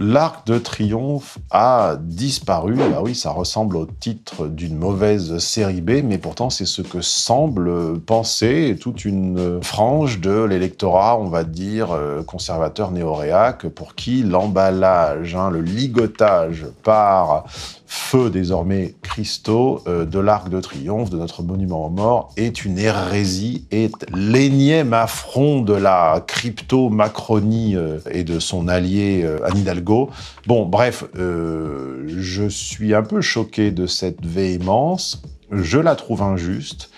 L'Arc de Triomphe a disparu. Ah oui, ça ressemble au titre d'une mauvaise série B, mais pourtant c'est ce que semble penser toute une frange de l'électorat, on va dire, euh, conservateur néoréac, pour qui l'emballage, hein, le ligotage par feu désormais cristaux euh, de l'Arc de Triomphe, de notre monument aux morts, est une hérésie, est l'énième affront de la crypto-Macronie euh, et de son allié Anne Hidalgo. Bon, bref, euh, je suis un peu choqué de cette véhémence, je la trouve injuste,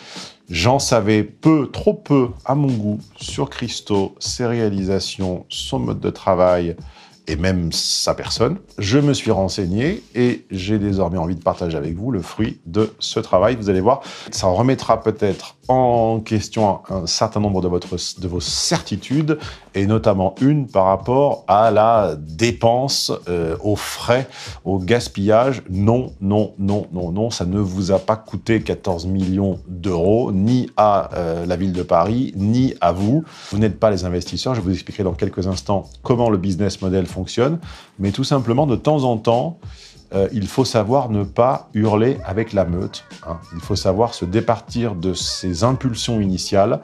J'en savais peu, trop peu, à mon goût, sur Christo, ses réalisations, son mode de travail, et même sa personne. Je me suis renseigné et j'ai désormais envie de partager avec vous le fruit de ce travail. Vous allez voir, ça remettra peut-être en question un certain nombre de, votre, de vos certitudes, et notamment une par rapport à la dépense, euh, aux frais, au gaspillage. Non, non, non, non, non, ça ne vous a pas coûté 14 millions d'euros, ni à euh, la ville de Paris, ni à vous. Vous n'êtes pas les investisseurs. Je vous expliquerai dans quelques instants comment le business model fonctionne, mais tout simplement, de temps en temps, euh, il faut savoir ne pas hurler avec la meute. Hein. Il faut savoir se départir de ses impulsions initiales.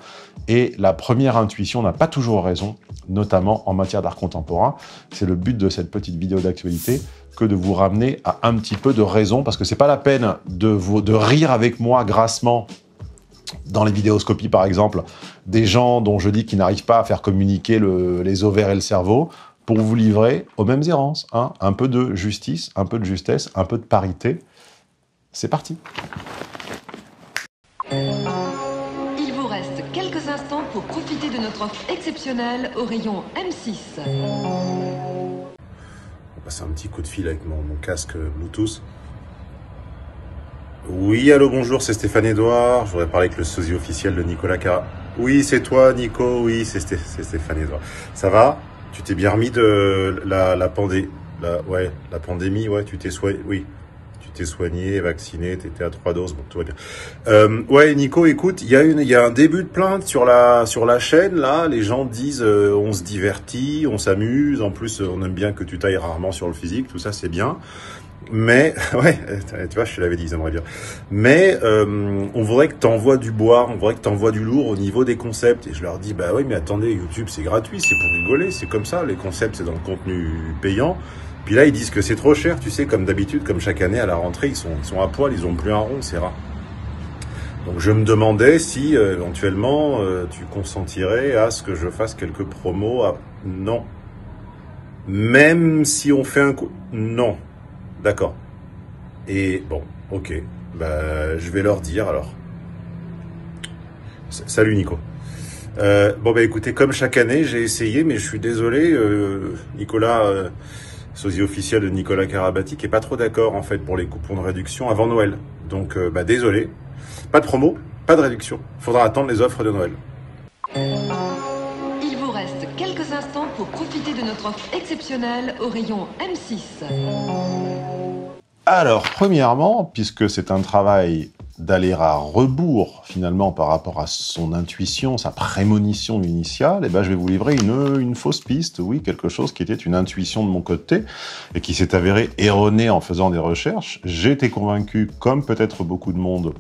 Et la première intuition n'a pas toujours raison, notamment en matière d'art contemporain. C'est le but de cette petite vidéo d'actualité que de vous ramener à un petit peu de raison, parce que c'est pas la peine de, vous, de rire avec moi grassement dans les vidéoscopies, par exemple, des gens dont je dis qu'ils n'arrivent pas à faire communiquer les ovaires et le cerveau pour vous livrer aux mêmes errances. Hein. Un peu de justice, un peu de justesse, un peu de parité. C'est parti. Il vous reste quelques instants pour profiter de notre offre exceptionnelle au rayon M6. On va passer un petit coup de fil avec mon, casque Bluetooth. Oui, allô, bonjour, c'est Stéphane Edouard. Je voudrais parler avec le sosie officiel de Nicolas Cara. Oui, c'est toi, Nico. Oui, c'est Stéphane Edouard. Ça va? Tu t'es bien remis de la, la, pandé la, ouais, la pandémie, ouais, tu t'es soigné, oui, tu t'es soigné, vacciné, tu étais à trois doses, bon, tout va bien. Euh, ouais, Nico, écoute, il y a y a un début de plainte sur la, sur la chaîne, là, les gens disent, euh, on se divertit, on s'amuse, en plus, on aime bien que tu tailles rarement sur le physique, tout ça, c'est bien. Mais, ouais, tu vois, je te l'avais dit, j'aimerais bien. Mais euh, on voudrait que tu envoies du bois, on voudrait que tu envoies du lourd au niveau des concepts. Et je leur dis, bah oui, mais attendez, YouTube, c'est gratuit, c'est pour rigoler, c'est comme ça, les concepts, c'est dans le contenu payant. Puis là, ils disent que c'est trop cher, tu sais, comme d'habitude, comme chaque année à la rentrée, ils sont, ils sont à poil, ils ont plus un rond, c'est rare. Donc je me demandais si, euh, éventuellement, euh, tu consentirais à ce que je fasse quelques promos. À... Non. Même si on fait un coup... Non. D'accord. Et bon, ok. Bah, je vais leur dire alors. Salut Nico. Euh, bon bah écoutez, comme chaque année, j'ai essayé, mais je suis désolé, euh, Nicolas, euh, sosie officiel de Nicolas Karabati, qui est pas trop d'accord en fait pour les coupons de réduction avant Noël. Donc bah désolé, pas de promo, pas de réduction. Faudra attendre les offres de Noël au rayon M6. Alors, premièrement, puisque c'est un travail d'aller à rebours finalement par rapport à son intuition, sa prémonition initiale, eh ben, je vais vous livrer une, une fausse piste, oui, quelque chose qui était une intuition de mon côté et qui s'est avéré erroné en faisant des recherches. J'ai été convaincu, comme peut-être beaucoup de monde,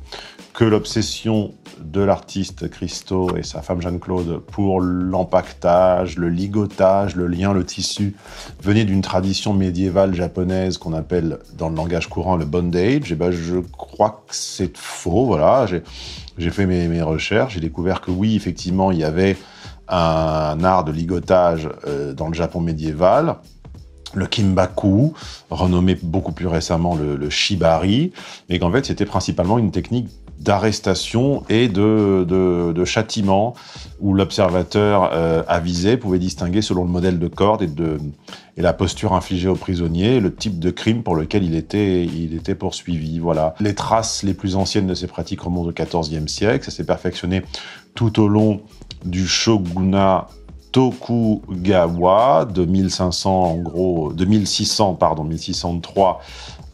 que l'obsession de l'artiste Christo et sa femme Jeanne-Claude pour l'empaquetage, le ligotage, le lien, le tissu, venait d'une tradition médiévale japonaise qu'on appelle dans le langage courant le bondage. Et ben, je crois que c'est faux. Voilà, j'ai fait mes, recherches, j'ai découvert que oui, effectivement, il y avait un art de ligotage euh, dans le Japon médiéval, le kimbaku, renommé beaucoup plus récemment le, shibari, et qu'en fait c'était principalement une technique d'arrestation et de, de, châtiment où l'observateur euh, avisé pouvait distinguer selon le modèle de corde et, de, et la posture infligée au prisonnier le type de crime pour lequel il était, il était poursuivi. Voilà. Les traces les plus anciennes de ces pratiques remontent au XIVe siècle. Ça s'est perfectionné tout au long du shogunat Tokugawa de 1500 en gros, de 1600 pardon, 1603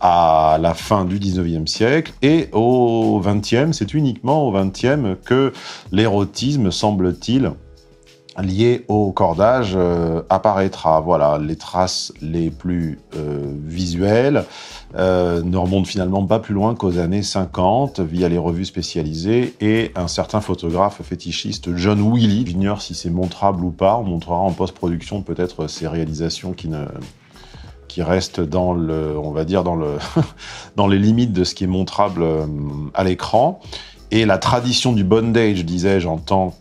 à la fin du 19e siècle et au 20e, c'est uniquement au 20e que l'érotisme semble-t-il lié au cordage euh, apparaîtra. Voilà, les traces les plus euh, visuelles euh, ne remontent finalement pas plus loin qu'aux années 50 via les revues spécialisées et un certain photographe fétichiste John Willy. J'ignore si c'est montrable ou pas. On montrera en post-production peut-être ces réalisations qui ne qui restent dans le, on va dire dans le, dans les limites de ce qui est montrable à l'écran. Et la tradition du bondage, disais-je, en tant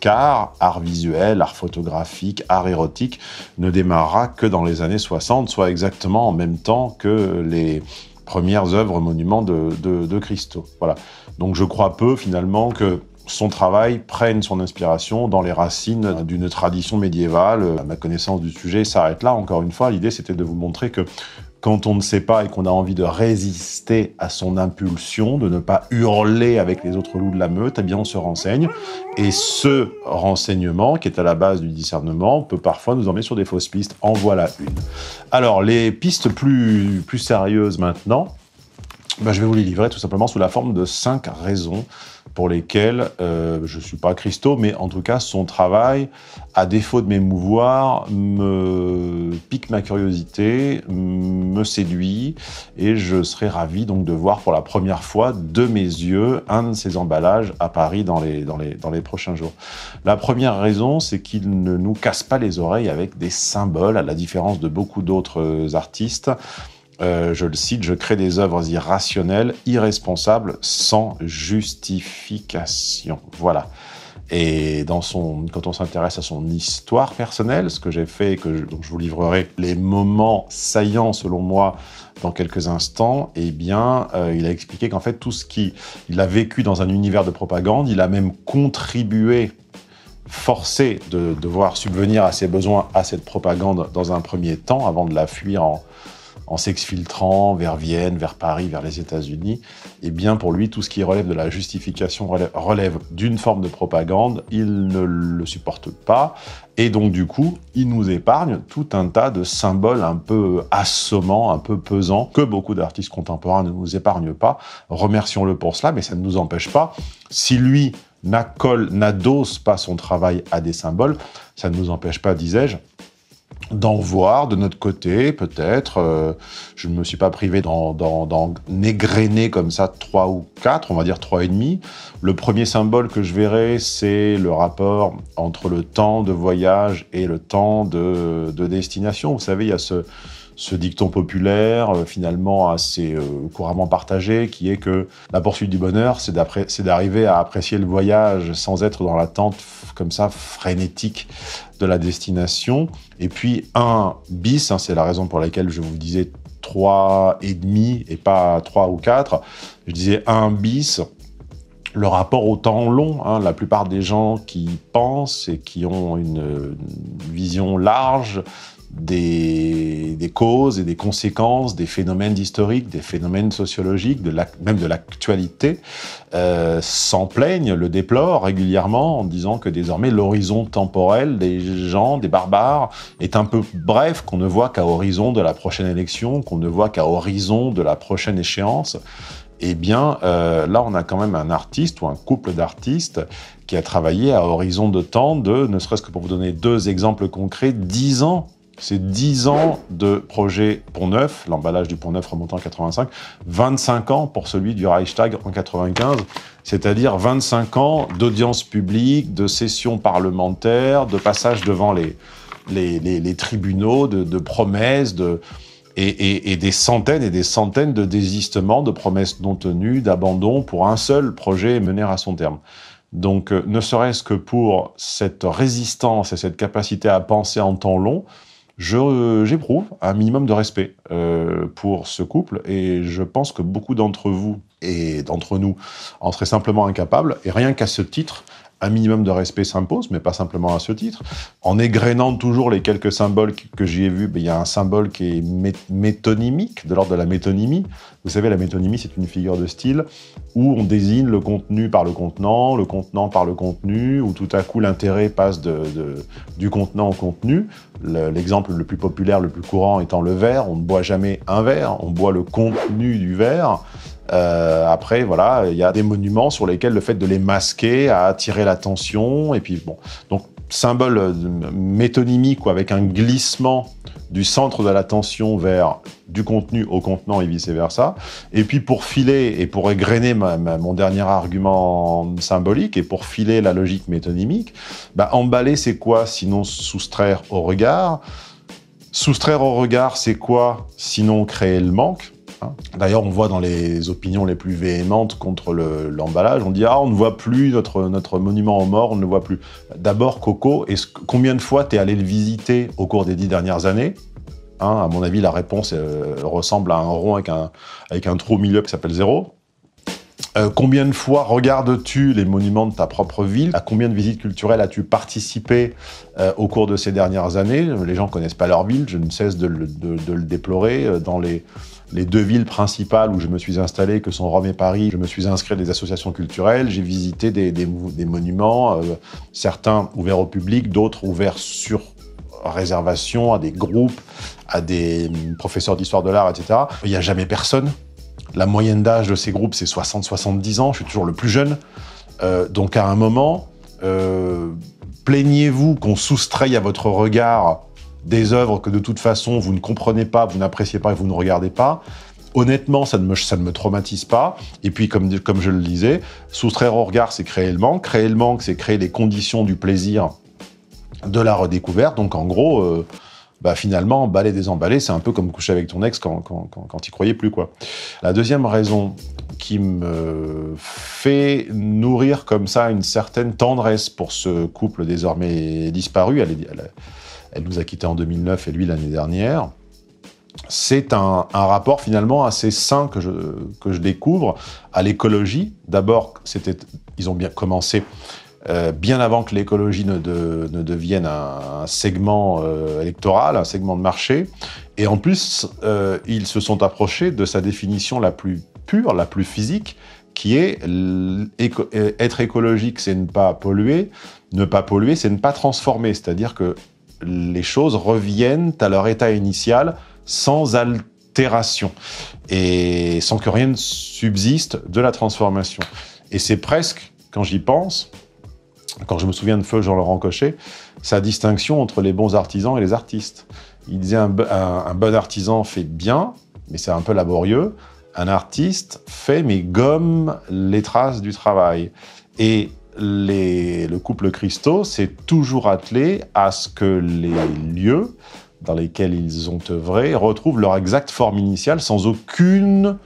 qu'art, art visuel, art photographique, art érotique, ne démarrera que dans les années 60, soit exactement en même temps que les premières œuvres monuments de, de, de Christo. Voilà. Donc je crois peu finalement que son travail prenne son inspiration dans les racines d'une tradition médiévale. Ma connaissance du sujet s'arrête là. Encore une fois, l'idée c'était de vous montrer que quand on ne sait pas et qu'on a envie de résister à son impulsion, de ne pas hurler avec les autres loups de la meute, eh bien on se renseigne. Et ce renseignement, qui est à la base du discernement, peut parfois nous emmener sur des fausses pistes. En voilà une. Alors, les pistes plus, plus sérieuses maintenant, ben, je vais vous les livrer tout simplement sous la forme de cinq raisons pour lesquels euh, je ne suis pas Christo, mais en tout cas son travail, à défaut de m'émouvoir, me pique ma curiosité, me séduit, et je serais ravi donc de voir pour la première fois de mes yeux un de ces emballages à Paris dans les, dans les, dans les prochains jours. La première raison, c'est qu'il ne nous casse pas les oreilles avec des symboles, à la différence de beaucoup d'autres artistes. Euh, je le cite, je crée des œuvres irrationnelles, irresponsables, sans justification. Voilà. Et quand on s'intéresse à son histoire personnelle, ce que j'ai fait, que je, je vous livrerai les moments saillants selon moi dans quelques instants, eh bien, euh, il a expliqué qu'en fait tout ce qui, il a vécu dans un univers de propagande, il a même contribué forcé de devoir subvenir à ses besoins à cette propagande dans un premier temps, avant de la fuir en, en s'exfiltrant vers Vienne, vers Paris, vers les États-Unis, eh bien pour lui, tout ce qui relève de la justification relève, d'une forme de propagande, il ne le supporte pas, et donc du coup, il nous épargne tout un tas de symboles un peu assommants, un peu pesants, que beaucoup d'artistes contemporains ne nous épargnent pas. Remercions-le pour cela, mais ça ne nous empêche pas, si lui n'accole, n'adosse pas son travail à des symboles, ça ne nous empêche pas, disais-je, d'en voir de notre côté, peut-être. Euh, je ne me suis pas privé d'en égrener comme ça trois ou quatre, on va dire trois et demi. Le premier symbole que je verrai, c'est le rapport entre le temps de voyage et le temps de, de destination. Vous savez, il y a ce, ce dicton populaire, euh, finalement assez euh, couramment partagé, qui est que la poursuite du bonheur, c'est d'arriver à apprécier le voyage sans être dans l'attente comme ça frénétique de la destination. Et puis un bis, hein, c'est la raison pour laquelle je vous disais trois et demi et pas trois ou quatre. Je disais un bis, le rapport au temps long. Hein, la plupart des gens qui pensent et qui ont une vision large des, des, causes et des conséquences des phénomènes historiques, des phénomènes sociologiques, de la, même de l'actualité, euh, s'en plaignent, le déplorent régulièrement en disant que désormais l'horizon temporel des gens, des barbares, est un peu bref, qu'on ne voit qu'à horizon de la prochaine élection, qu'on ne voit qu'à horizon de la prochaine échéance. Eh bien, euh, là, on a quand même un artiste ou un couple d'artistes qui a travaillé à horizon de temps de, ne serait-ce que pour vous donner deux exemples concrets, dix ans c'est 10 ans de projet Pont Neuf, l'emballage du Pont Neuf remontant en 85, 25 ans pour celui du Reichstag en 95, c'est-à-dire 25 ans d'audience publique, de sessions parlementaires, de passage devant les, tribunaux, de, promesses, de, et, des centaines et des centaines de désistements, de promesses non tenues, d'abandon pour un seul projet mener à son terme. Donc, euh, ne serait-ce que pour cette résistance et cette capacité à penser en temps long, j'éprouve un minimum de respect euh, pour ce couple et je pense que beaucoup d'entre vous et d'entre nous en seraient simplement incapables et rien qu'à ce titre, un minimum de respect s'impose, mais pas simplement à ce titre. En égrénant toujours les quelques symboles que j'y ai vus, ben, il y a un symbole qui est métonymique, de l'ordre de la métonymie. Vous savez, la métonymie, c'est une figure de style où on désigne le contenu par le contenant, le contenant par le contenu, où tout à coup l'intérêt passe du contenant au contenu. L'exemple le, plus populaire, le plus courant étant le verre. On ne boit jamais un verre, on boit le contenu du verre. Euh, après, voilà, il y a des monuments sur lesquels le fait de les masquer a attiré l'attention. Et puis, bon, donc symbole métonymique ou avec un glissement du centre de l'attention vers du contenu au contenant et vice-versa. Et puis pour filer et pour égrener mon dernier argument symbolique et pour filer la logique métonymique, bah, emballer c'est quoi sinon soustraire au regard? Soustraire au regard c'est quoi sinon créer le manque? Hein. D'ailleurs, on voit dans les opinions les plus véhémentes contre l'emballage, on dit ah on ne voit plus notre notre monument aux morts, on ne le voit plus. D'abord, Coco, combien de fois t'es allé le visiter au cours des dix dernières années? Hein, À mon avis, la réponse euh, ressemble à un rond avec un avec un trou au milieu qui s'appelle zéro. Euh, combien de fois regardes-tu les monuments de ta propre ville? À combien de visites culturelles as-tu participé euh, au cours de ces dernières années? Les gens connaissent pas leur ville, je ne cesse de, de le déplorer. Dans les les deux villes principales où je me suis installé, que sont Rome et Paris, je me suis inscrit à des associations culturelles, j'ai visité des, monuments, euh, certains ouverts au public, d'autres ouverts sur réservation à des groupes, à des professeurs d'histoire de l'art, etc. Il n'y a jamais personne. La moyenne d'âge de ces groupes, c'est 60-70 ans, je suis toujours le plus jeune. Euh, donc à un moment, euh, plaignez-vous qu'on soustraye à votre regard des œuvres que de toute façon vous ne comprenez pas, vous n'appréciez pas et vous ne regardez pas. Honnêtement, ça ne me, ça ne me traumatise pas. Et puis, comme, comme je le disais, soustraire au regard, c'est créer le manque. Créer le manque, c'est créer les conditions du plaisir de la redécouverte. Donc, en gros, euh, bah, finalement, emballer, désemballer, c'est un peu comme coucher avec ton ex quand, quand, quand, il croyait plus. quoi. La deuxième raison qui me fait nourrir comme ça une certaine tendresse pour ce couple désormais disparu, elle est, elle nous a quittés en 2009 et lui l'année dernière. C'est un, rapport finalement assez sain que je, que je découvre à l'écologie. D'abord, ils ont bien commencé euh, bien avant que l'écologie ne, devienne un, segment euh, électoral, un segment de marché. Et en plus, euh, ils se sont approchés de sa définition la plus pure, la plus physique, qui est être écologique, c'est ne pas polluer. Ne pas polluer, c'est ne pas transformer. C'est-à-dire que les choses reviennent à leur état initial sans altération et sans que rien ne subsiste de la transformation. Et c'est presque, quand j'y pense, quand je me souviens de feu Jean-Laurent Cochet, sa distinction entre les bons artisans et les artistes. Il disait un, un bon artisan fait bien, mais c'est un peu laborieux. Un artiste fait mais gomme les traces du travail. Et le couple Christo s'est toujours attelé à ce que les lieux dans lesquels ils ont œuvré retrouvent leur exacte forme initiale sans aucune...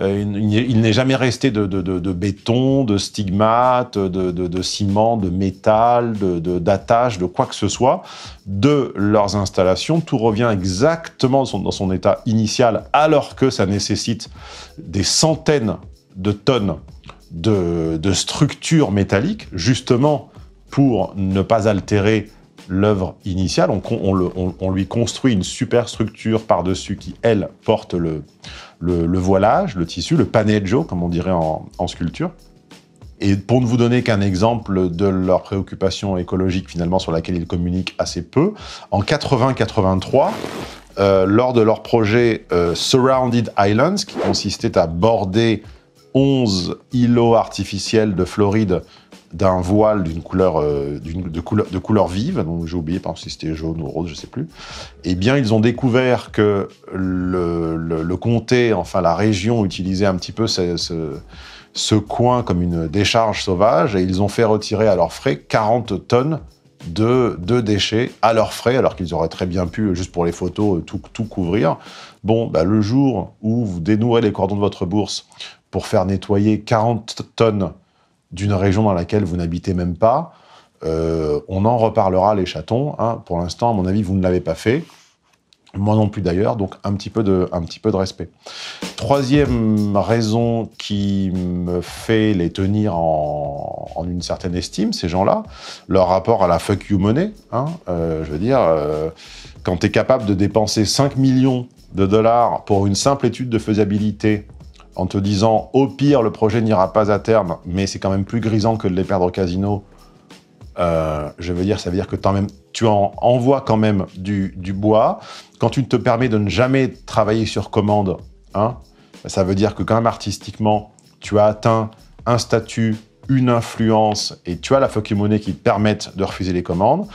Euh, il n'est jamais resté de, béton, de stigmates, de, ciment, de métal, d'attache, de, quoi que ce soit. De leurs installations, tout revient exactement dans son état initial alors que ça nécessite des centaines de tonnes de, structure métallique, justement pour ne pas altérer l'œuvre initiale. On, lui construit une superstructure par-dessus qui, elle, porte le, voilage, le tissu, le paneggio, comme on dirait en, sculpture. Et pour ne vous donner qu'un exemple de leur préoccupation écologique, finalement, sur laquelle ils communiquent assez peu, en 80-83, euh, lors de leur projet euh, Surrounded Islands, qui consistait à border 11 îlots artificiels de Floride d'un voile d'une couleur, euh, de, couleur, vive, j'ai oublié par si c'était jaune ou rose, je sais plus. Eh bien, ils ont découvert que le, comté, enfin la région, utilisait un petit peu ce, coin comme une décharge sauvage et ils ont fait retirer à leurs frais 40 tonnes de, déchets à leurs frais, alors qu'ils auraient très bien pu, juste pour les photos, tout, tout couvrir. Bon, bah, le jour où vous dénouerez les cordons de votre bourse pour faire nettoyer 40 tonnes d'une région dans laquelle vous n'habitez même pas, euh, on en reparlera les chatons. Hein. Pour l'instant, à mon avis, vous ne l'avez pas fait. Moi non plus d'ailleurs, donc un petit, peu de, respect. Troisième raison qui me fait les tenir en, une certaine estime, ces gens-là, leur rapport à la fuck you money. Hein. Euh, je veux dire, euh, quand tu es capable de dépenser 5 millions de dollars pour une simple étude de faisabilité en te disant au pire le projet n'ira pas à terme, mais c'est quand même plus grisant que de les perdre au casino. Euh, je veux dire, ça veut dire que même, tu en envoies quand même du, bois. Quand tu te permets de ne jamais travailler sur commande, hein, Ça veut dire que quand même artistiquement, tu as atteint un statut, une influence, et tu as la fucking qui te permettent de refuser les commandes.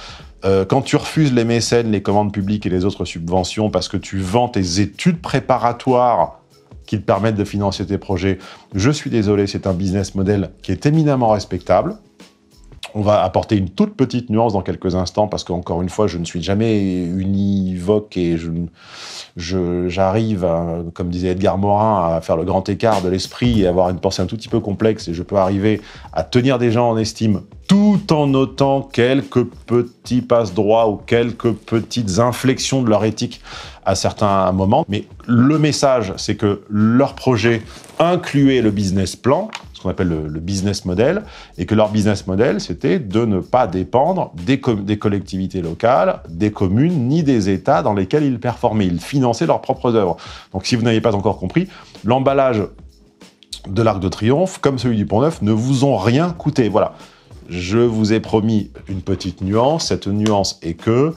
Euh, quand tu refuses les mécènes, les commandes publiques et les autres subventions parce que tu vends tes études préparatoires qui te permettent de financer tes projets, je suis désolé, c'est un business model qui est éminemment respectable. On va apporter une toute petite nuance dans quelques instants parce qu'encore une fois, je ne suis jamais univoque et j'arrive, comme disait Edgar Morin, à faire le grand écart de l'esprit et avoir une pensée un tout petit peu complexe et je peux arriver à tenir des gens en estime tout en notant quelques petits passe-droits ou quelques petites inflexions de leur éthique à certains moments. Mais le message, c'est que leur projet incluait le business plan, ce qu'on appelle le, business model, et que leur business model, c'était de ne pas dépendre des, collectivités locales, des communes, ni des États dans lesquels ils performaient. Ils finançaient leurs propres œuvres. Donc si vous n'avez pas encore compris, l'emballage de l'Arc de Triomphe, comme celui du Pont Neuf, ne vous ont rien coûté. Voilà. Je vous ai promis une petite nuance. Cette nuance est que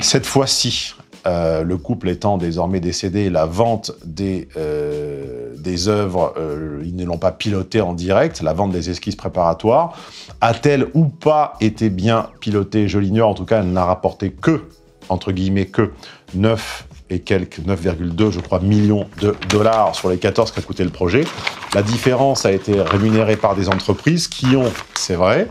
cette fois-ci, euh, le couple étant désormais décédé, la vente des, euh, des œuvres, euh, ils ne l'ont pas pilotée en direct, la vente des esquisses préparatoires, a-t-elle ou pas été bien pilotée? Je l'ignore, en tout cas, elle n'a rapporté que, entre guillemets, que 9 et quelques 9,2, je crois, millions de dollars sur les 14 qu'a coûté le projet. La différence a été rémunérée par des entreprises qui ont, c'est vrai,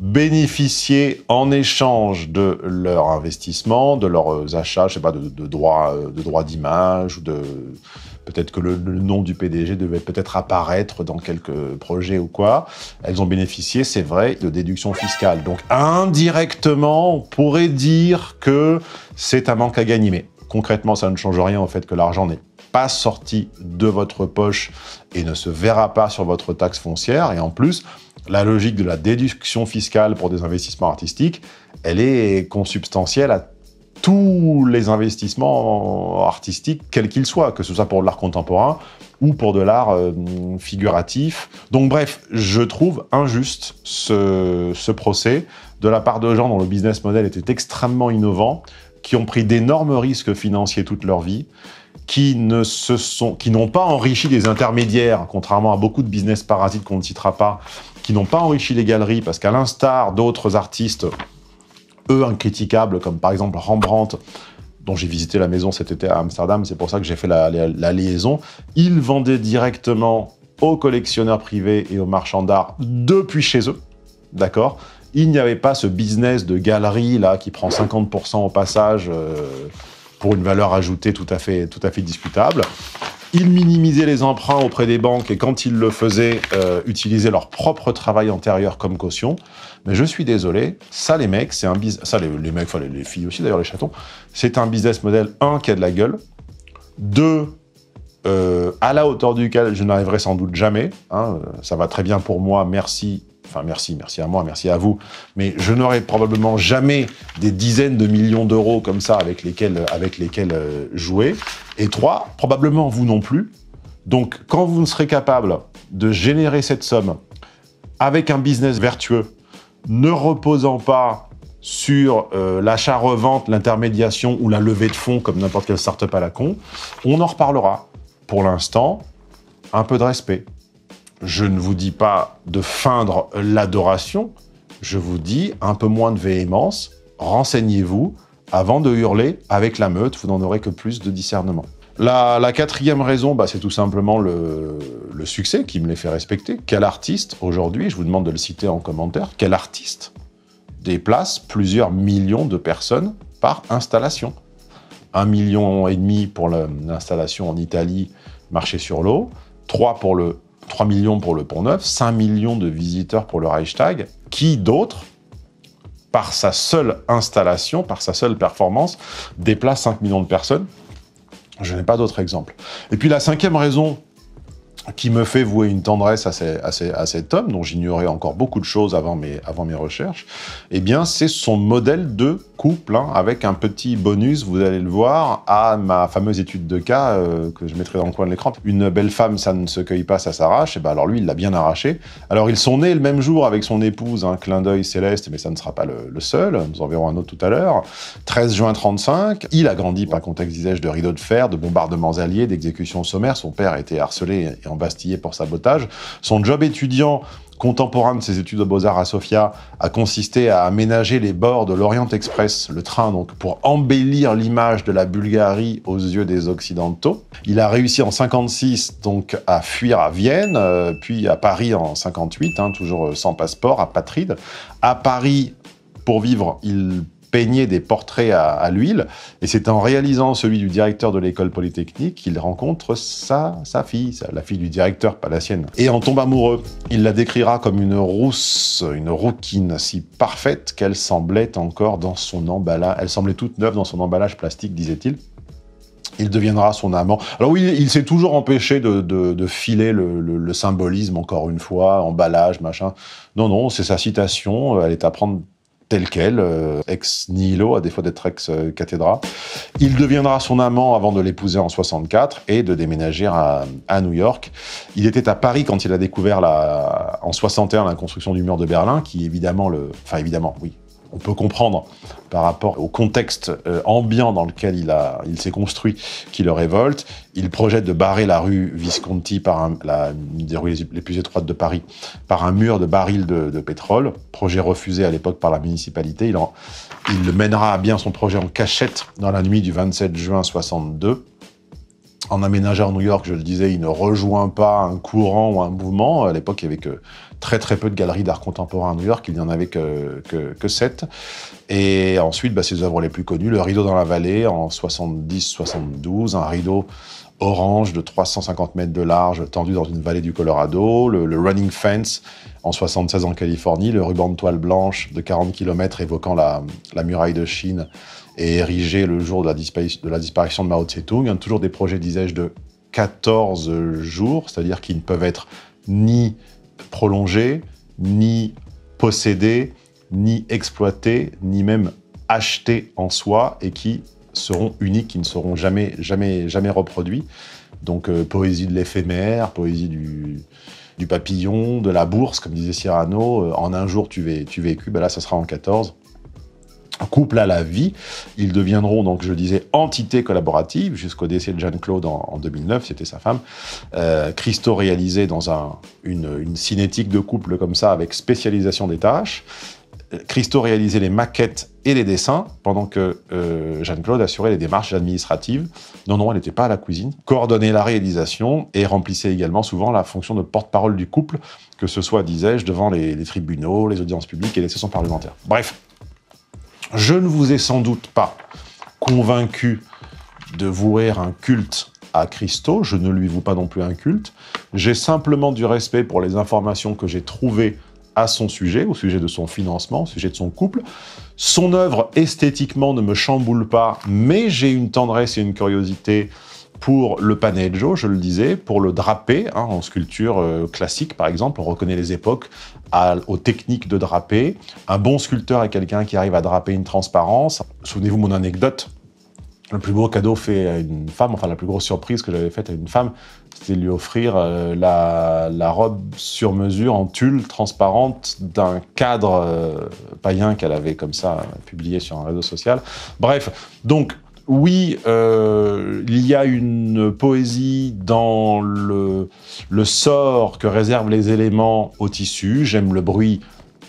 bénéficier en échange de leur investissement, de leurs achats, je sais pas, de, droits de droits d'image ou de peut-être que le, nom du PDG devait peut-être apparaître dans quelques projets ou quoi. Elles ont bénéficié, c'est vrai, de déductions fiscales. Donc indirectement, on pourrait dire que c'est un manque à gagner. Mais concrètement, ça ne change rien au fait que l'argent n'est pas sorti de votre poche et ne se verra pas sur votre taxe foncière. Et en plus, la logique de la déduction fiscale pour des investissements artistiques, elle est consubstantielle à tous les investissements artistiques, quels qu'ils soient, que ce soit pour l'art contemporain ou pour de l'art euh, figuratif. Donc bref, je trouve injuste ce, procès de la part de gens dont le business model était extrêmement innovant, qui ont pris d'énormes risques financiers toute leur vie, qui ne se sont, qui n'ont pas enrichi des intermédiaires, contrairement à beaucoup de business parasites qu'on ne citera pas, qui n'ont pas enrichi les galeries, parce qu'à l'instar d'autres artistes, eux incriticables, comme par exemple Rembrandt, dont j'ai visité la maison cet été à Amsterdam, c'est pour ça que j'ai fait la, la, liaison, ils vendaient directement aux collectionneurs privés et aux marchands d'art depuis chez eux, d'accord? Il n'y avait pas ce business de galerie là qui prend 50% au passage. Euh, pour une valeur ajoutée tout à fait, tout à fait discutable. Ils minimisaient les emprunts auprès des banques et quand ils le faisaient, euh, utilisaient leur propre travail antérieur comme caution. Mais je suis désolé, ça les mecs, c'est un business, ça les, mecs, les, filles aussi d'ailleurs, les chatons, c'est un business model, un, qui a de la gueule, deux, euh, à la hauteur duquel je n'arriverai sans doute jamais. Hein, ça va très bien pour moi, merci Enfin, merci, merci à moi, merci à vous. Mais je n'aurai probablement jamais des dizaines de millions d'euros comme ça avec lesquels, euh, jouer. Et trois, probablement vous non plus. Donc, quand vous ne serez capable de générer cette somme avec un business vertueux, ne reposant pas sur euh, l'achat-revente, l'intermédiation ou la levée de fonds comme n'importe quelle start-up à la con, on en reparlera. Pour l'instant, un peu de respect je ne vous dis pas de feindre l'adoration, je vous dis un peu moins de véhémence, renseignez-vous avant de hurler avec la meute, vous n'en aurez que plus de discernement. La, quatrième raison, bah, c'est tout simplement le, succès qui me les fait respecter. Quel artiste, aujourd'hui, je vous demande de le citer en commentaire, quel artiste déplace plusieurs millions de personnes par installation? Un million et demi pour l'installation en Italie, marché sur l'eau, trois pour le 3 millions pour le Pont Neuf, 5 millions de visiteurs pour le Reichstag. Qui d'autre, par sa seule installation, par sa seule performance, déplace 5 millions de personnes? Je n'ai pas d'autre exemple. Et puis la cinquième raison qui me fait vouer une tendresse à, cet homme, dont j'ignorais encore beaucoup de choses avant mes, recherches, eh bien, c'est son modèle de couple, hein, avec un petit bonus, vous allez le voir, à ma fameuse étude de cas euh, que je mettrai dans le coin de l'écran. Une belle femme, ça ne se cueille pas, ça s'arrache. Et ben alors lui, il l'a bien arraché. Alors ils sont nés le même jour avec son épouse, un clin d'œil céleste, mais ça ne sera pas le, seul. Nous en verrons un autre tout à l'heure. 13 juin 35. Il a grandi par contexte, disais-je, de rideaux de fer, de bombardements alliés, d'exécutions sommaires. Son père a été harcelé et embastillé pour sabotage. Son job étudiant contemporain de ses études de beaux-arts à Sofia a consisté à aménager les bords de l'Orient Express, le train donc, pour embellir l'image de la Bulgarie aux yeux des Occidentaux. Il a réussi en 56 donc à fuir à Vienne, euh, puis à Paris en 58, hein, toujours sans passeport, à Patride. À Paris, pour vivre, il peignait des portraits à, l'huile. Et c'est en réalisant celui du directeur de l'école polytechnique qu'il rencontre sa, fille, la fille du directeur, pas la sienne. Et en tombe amoureux. Il la décrira comme une rousse, une rouquine si parfaite qu'elle semblait encore dans son emballage. Elle semblait toute neuve dans son emballage plastique, disait-il il deviendra son amant. Alors oui, il s'est toujours empêché de, filer le, le, symbolisme, encore une fois, emballage, machin. Non, non, c'est sa citation, elle est à prendre tel quel, euh, ex nihilo, à défaut d'être ex cathédra. Il deviendra son amant avant de l'épouser en 64 et de déménager à, à, New York. Il était à Paris quand il a découvert la, en 61 la construction du mur de Berlin, qui évidemment le, enfin évidemment, oui, on peut comprendre par rapport au contexte euh, ambiant dans lequel il, il s'est construit qui le révolte. Il projette de barrer la rue Visconti, par la, une des rues les plus étroites de Paris, par un mur de barils de, pétrole. Projet refusé à l'époque par la municipalité. Il, mènera à bien son projet en cachette dans la nuit du 27 juin 62 en aménageur New York, je le disais, il ne rejoint pas un courant ou un mouvement. À l'époque, il y avait que très très peu de galeries d'art contemporain à New York, il n'y en avait que, que, sept. Et ensuite, bah, ses œuvres les plus connues, Le Rideau dans la vallée en 70-72, un rideau orange de 350 mètres de large tendu dans une vallée du Colorado, le, Running Fence en 76 en Californie, le ruban de toile blanche de 40 km évoquant la, muraille de Chine et érigé le jour de la, de la disparition de Mao Tse-tung. Toujours des projets, disais-je, de 14 jours, c'est-à-dire qui ne peuvent être ni prolongés, ni possédés, ni exploités, ni même achetés en soi, et qui seront uniques, qui ne seront jamais, jamais, jamais reproduits. Donc euh, poésie de l'éphémère, poésie du, papillon, de la bourse, comme disait Cyrano, euh, en un jour tu, vécu, ben là ça sera en 14 couple à la vie. Ils deviendront, donc je disais, entité collaborative jusqu'au décès de Jeanne-Claude en, 2009, c'était sa femme. Euh, Christo réalisé dans un, une, cinétique de couple comme ça, avec spécialisation des tâches. Christo réalisait les maquettes et les dessins, pendant que euh, Jeanne-Claude assurait les démarches administratives. Non, non, elle n'était pas à la cuisine. Coordonnait la réalisation et remplissait également souvent la fonction de porte-parole du couple, que ce soit, disais-je, devant les tribunaux, les audiences publiques et les sessions parlementaires. Bref, je ne vous ai sans doute pas convaincu de vouer un culte à Christo, je ne lui voue pas non plus un culte, j'ai simplement du respect pour les informations que j'ai trouvées à son sujet, au sujet de son financement, au sujet de son couple. Son œuvre esthétiquement ne me chamboule pas, mais j'ai une tendresse et une curiosité pour le paneggio, je le disais, pour le drapé, hein, en sculpture euh, classique par exemple, on reconnaît les époques aux techniques de drapé. Un bon sculpteur est quelqu'un qui arrive à draper une transparence. Souvenez-vous mon anecdote, le plus beau cadeau fait à une femme, enfin la plus grosse surprise que j'avais faite à une femme, c'était lui offrir euh, la, robe sur mesure en tulle transparente d'un cadre euh, païen qu'elle avait comme ça publié sur un réseau social. Bref, donc oui, euh, il y a une poésie dans le, sort que réservent les éléments au tissu. J'aime le bruit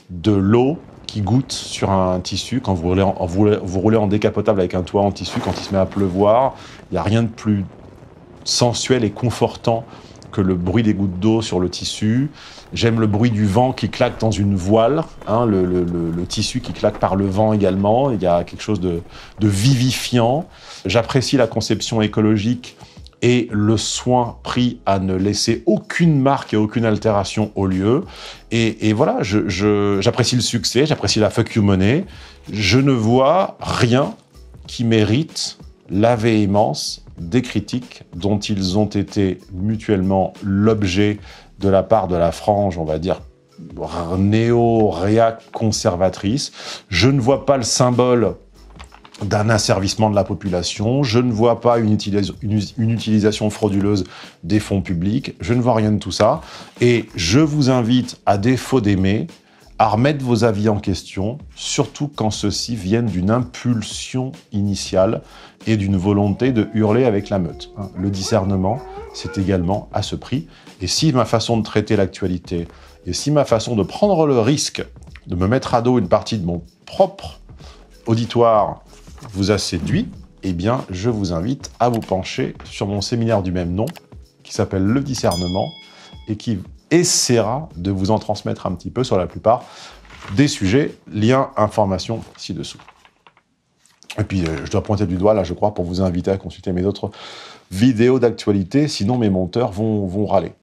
de l'eau qui goutte sur un tissu quand vous roulez, en, vous, roulez en décapotable avec un toit en tissu, quand il se met à pleuvoir. Il n'y a rien de plus sensuel et confortant le bruit des gouttes d'eau sur le tissu. J'aime le bruit du vent qui claque dans une voile, hein, le, tissu qui claque par le vent également. Il y a quelque chose de, vivifiant. J'apprécie la conception écologique et le soin pris à ne laisser aucune marque et aucune altération au lieu. Et, voilà, j'apprécie le succès, j'apprécie la fuck you money. Je ne vois rien qui mérite la véhémence des critiques dont ils ont été mutuellement l'objet de la part de la frange, on va dire, néo-réac conservatrice. Je ne vois pas le symbole d'un asservissement de la population, je ne vois pas une, une, utilisation frauduleuse des fonds publics, je ne vois rien de tout ça. Et je vous invite, à défaut d'aimer, à remettre vos avis en question, surtout quand ceux-ci viennent d'une impulsion initiale et d'une volonté de hurler avec la meute. Hein. Le discernement, c'est également à ce prix. Et si ma façon de traiter l'actualité, et si ma façon de prendre le risque de me mettre à dos une partie de mon propre auditoire vous a séduit, eh bien, je vous invite à vous pencher sur mon séminaire du même nom, qui s'appelle Le discernement, et qui essaiera de vous en transmettre un petit peu sur la plupart des sujets, liens, informations ci-dessous. Et puis, euh, je dois pointer du doigt, là, je crois, pour vous inviter à consulter mes autres vidéos d'actualité, sinon mes monteurs vont, vont râler.